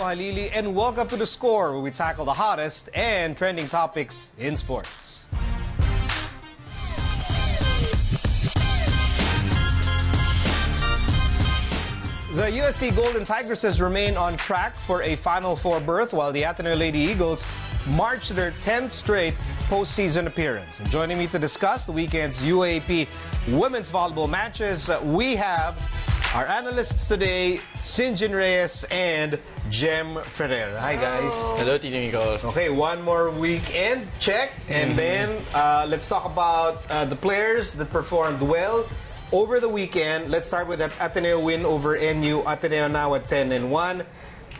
Halili, and welcome to The Score, where we tackle the hottest and trending topics in sports. The USC Golden Tigresses remain on track for a Final Four berth, while the Ateneo Lady Eagles march their 10th straight postseason appearance. And joining me to discuss the weekend's UAP women's volleyball matches, we have our analysts today, Sinjin Reyes and Jem Ferrer. Hi, guys. Hello, Tito Nicole. Okay, one more weekend check, and then uh, let's talk about uh, the players that performed well over the weekend. Let's start with that Ateneo win over NU. Ateneo now at 10 and 1.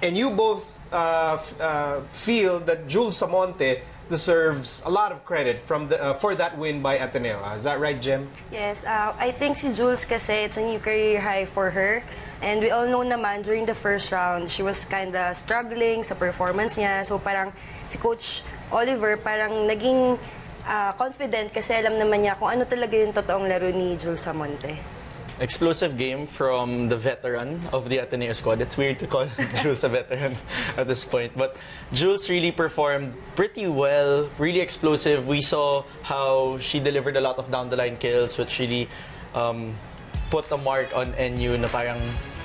And you both uh, f- uh, feel that Jules Samonte deserves a lot of credit from the, uh, for that win by Ateneo. Uh, is that right, Jem? Yes, uh, I think si Jules kasi it's a new career high for her. And we all know naman, during the first round, she was kind of struggling sa performance niya. So parang si Coach Oliver parang naging ah, confident kasi alam naman niya kung ano talaga yung totoong laro ni Jules Samonte. Explosive game from the veteran of the Ateneo squad. It's weird to call Jules a veteran at this point, but Jules really performed pretty well, really explosive. We saw how she delivered a lot of down the line kills, which really um, put a mark on NU na parang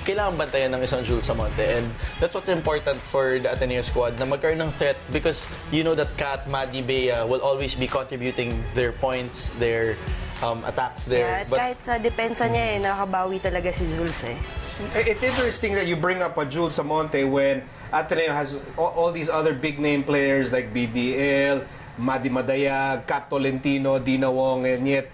kailangan bantayan ng isang Jules Samonte. And that's what's important for the Ateneo squad, na magkaroon ng threat because you know that Kat, Maddie, Bea will always be contributing their points, their um, attacks there. Yeah, at kahit sa depensa niya eh, nakakabawi talaga si Jules eh. It's interesting that you bring up a Jules Samonte when Ateneo has all, all these other big name players like BDL, Madi Madayag, Kat Tolentino, Dina Wong, and yet,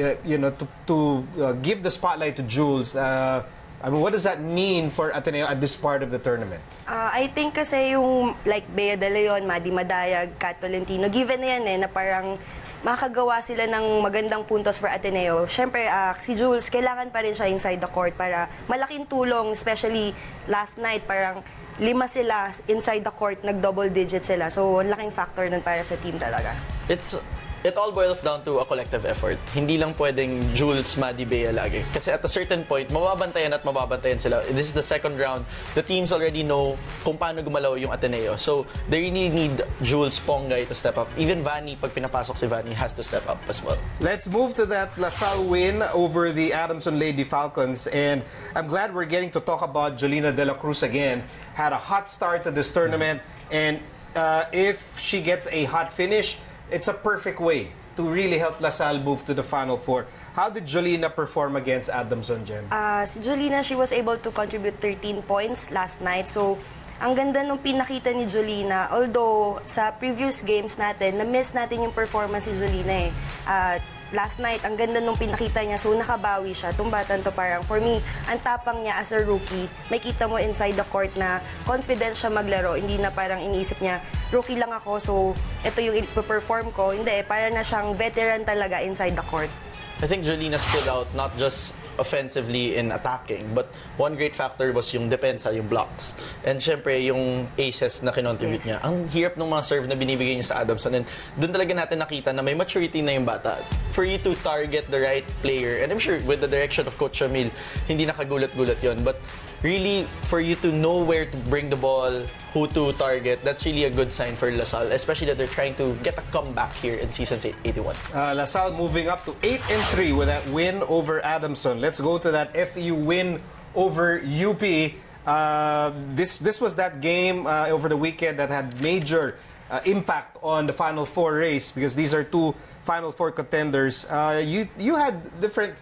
uh, you know, to, to uh, give the spotlight to Jules, uh, I mean, what does that mean for Ateneo at this part of the tournament? Ah, I think kasi yung like Bea De Leon, Madi Madayag, Kat Tolentino, given na yan eh, na parang makagawa sila ng magandang puntos for Ateneo. Siyempre, ah, si Jules, kailangan pa rin siya inside the court para malaking tulong, especially last night, parang lima sila inside the court, nag-double digit sila. So, laking factor nun para sa team talaga. It's it all boils down to a collective effort. Hindi lang pwedeng Jules, Maddie, Bea lagi. Kasi at a certain point, mababantayan at mababantayan sila. This is the second round. The teams already know kung paano gumalaw yung Ateneo. So, they really need Jules, Pongay to step up. Even Vanny, pag pinapasok si Vanny, has to step up as well. Let's move to that LaSalle win over the Adamson Lady Falcons. And I'm glad we're getting to talk about Jolina De La Cruz again. Had a hot start to this tournament. And uh, if she gets a hot finish, it's a perfect way to really help LaSalle move to the Final Four. How did Jolina perform against Adamson, Jem? Ah, si Jolina, she was able to contribute 13 points last night. So, ang ganda nung pinakita ni Jolina. Although, sa previous games natin, na-miss natin yung performance ni Jolina eh. Ah, last night, ang ganda nung pinakita niya. So, nakabawi siya. Tumbatan to parang, for me, ang tapang niya as a rookie, may kita mo inside the court na confident siya maglaro. Hindi na parang iniisip niya, rookie lang ako, so ito yung i-perform ko. Hindi eh, para na siyang veteran talaga inside the court. I think Jolina stood out not just offensively in attacking, but one great factor was yung depensa, yung blocks. And syempre, yung aces na kinontribute Yes. niya. Ang hirap ng mga serve na binibigay niya sa Adamson. And doon talaga natin nakita na may maturity na yung bata. For you to target the right player, and I'm sure with the direction of Coach Jamil, hindi nakagulat-gulat yon But really, for you to know where to bring the ball, who to target, that's really a good sign for LaSalle, especially that they're trying to get a comeback here in season 81. Uh, LaSalle moving up to 8 and 3 with that win over Adamson. Let's go to that FEU win over UP. Uh, this this was that game uh, over the weekend that had major uh, impact on the Final Four race because these are two Final Four contenders. Uh, you you had different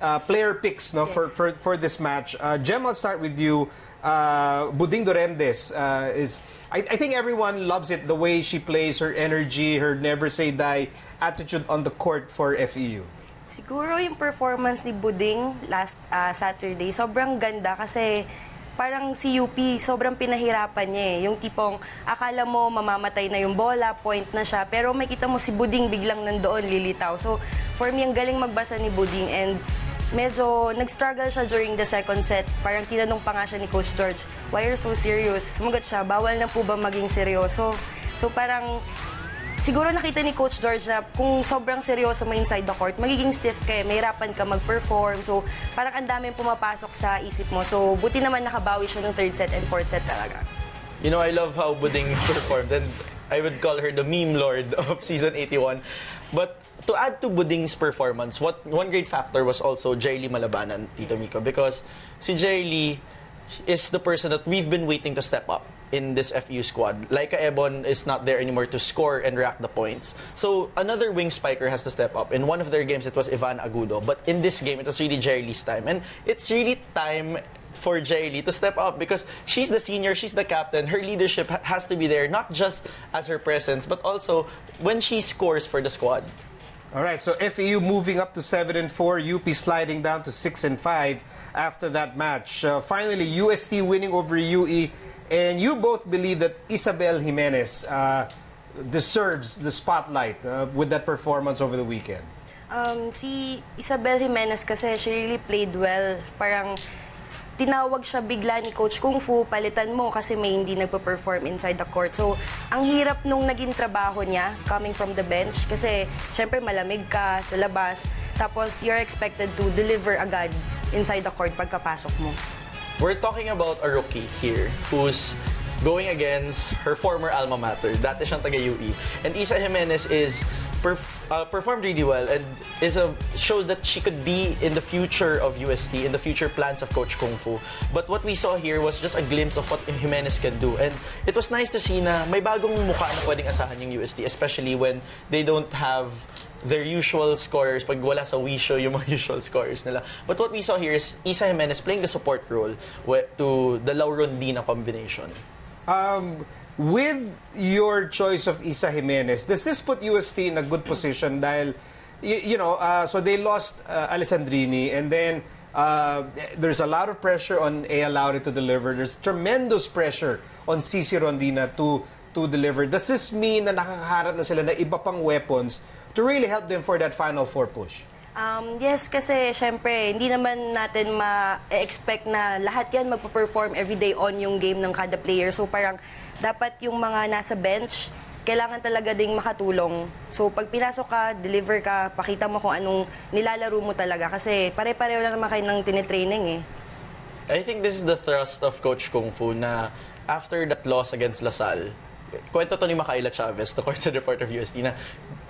uh, player picks no for, Yes. for for this match. Uh, Jem, I'll start with you. Uh, Buding Doremdes uh, is. I, I think everyone loves it the way she plays, her energy, her never say die attitude on the court for FEU. Siguro yung performance ni Buding last ah, Saturday, sobrang ganda kasi parang si UP, sobrang pinahirapan niya eh. Yung tipong akala mo mamamatay na yung bola, point na siya, pero makita mo si Buding biglang nandoon, lilitaw. So, for me, ang galing magbasa ni Buding and medyo nag-struggle siya during the second set. Parang tinanong pa nga siya ni Coach George, why are you so serious? Sumagot siya, bawal na po ba maging seryoso? So parang siguro nakita ni Coach George na kung sobrang seryoso mo inside the court, magiging stiff ka eh, mahirapan ka mag-perform. So, parang ang daming pumapasok sa isip mo. So, buti naman nakabawi siya ng third set and fourth set talaga. You know, I love how Buding performed, and I would call her the meme lord of season 81. But to add to Buding's performance, what one great factor was also Jaylee Malabanan, Tito Miko, because si Jaylee is the person that we've been waiting to step up in this FU squad. Laika Ebon is not there anymore to score and rack the points. So another wing spiker has to step up. In one of their games, it was Ivan Agudo. But in this game, it was really Jerry time. And it's really time for Jerry to step up because she's the senior, she's the captain. Her leadership has to be there, not just as her presence, but also when she scores for the squad. All right, so FEU moving up to 7 and 4, UP sliding down to 6 and 5 after that match. Uh, finally, UST winning over UE, and you both believe that Isabel Jimenez uh, deserves the spotlight uh, with that performance over the weekend. Um, si Isabel Jimenez kasi she really played well. Parang tinawag siya bigla ni Coach Kung Fu, palitan mo kasi may hindi nagpo-perform inside the court. So, ang hirap nung naging trabaho niya coming from the bench kasi syempre malamig ka sa labas. Tapos, you're expected to deliver agad inside the court pagkapasok mo. We're talking about a rookie here who's going against her former alma mater. Dati siyang taga-UE. And Isa Jimenez is perf- uh, performed really well and is a shows that she could be in the future of UST, in the future plans of Coach Kung Fu. But what we saw here was just a glimpse of what Jimenez can do. And it was nice to see na may bagong mukha na pwedeng asahan yung UST, especially when they don't have their usual scorers pag wala sa Wisho yung mga usual scorers nila. But what we saw here is Isa Jimenez playing the support role to the Laurondina combination. Um, with your choice of Isa Jimenez, does this put UST in a good position dahil, you, you know, uh, so they lost uh, Alessandrini and then uh, there's a lot of pressure on Ea Lauri to deliver. There's tremendous pressure on Cici Rondina to to deliver. Does this mean na nakakaharap na sila na iba pang weapons to really help them for that Final Four push? Um, yes, kasi syempre, hindi naman natin ma-expect na lahat yan magpo-perform everyday on yung game ng kada player. So parang dapat yung mga nasa bench, kailangan talaga ding makatulong. So pag pinasok ka, deliver ka, pakita mo kung anong nilalaro mo talaga. Kasi pare-pareho lang naman kayo ng tinitraining eh. I think this is the thrust of Coach Kung Fu na after that loss against Lasal, kwento to ni Makaila Chavez, the court report of UST, na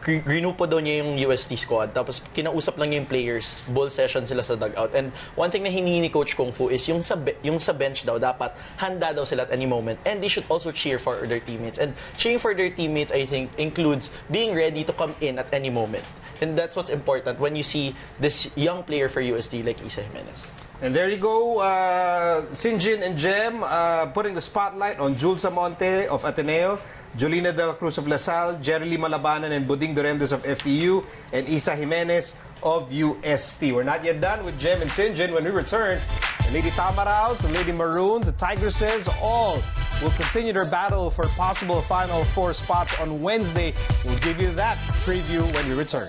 grinupo daw niya yung UST squad. Tapos kinausap lang niya yung players. Bull session sila sa dugout. And one thing na hiningi ni Coach Kung Fu is yung sa, yung sa bench daw, dapat handa daw sila at any moment. And they should also cheer for their teammates. And cheering for their teammates, I think, includes being ready to come in at any moment. And that's what's important when you see this young player for UST like Isa Jimenez. And there you go, uh, Sinjin and Jem uh, putting the spotlight on Jules Amonte of Ateneo, Jolina de la Cruz of Lasal, Jerry Lee Malabanan and Buding Durendes of FEU, and Isa Jimenez of UST. We're not yet done with Jem and Sinjin. When we return, the Lady Tamaraos, the Lady Maroons, the Tigresses, all will continue their battle for possible Final Four spots on Wednesday. We'll give you that preview when we return.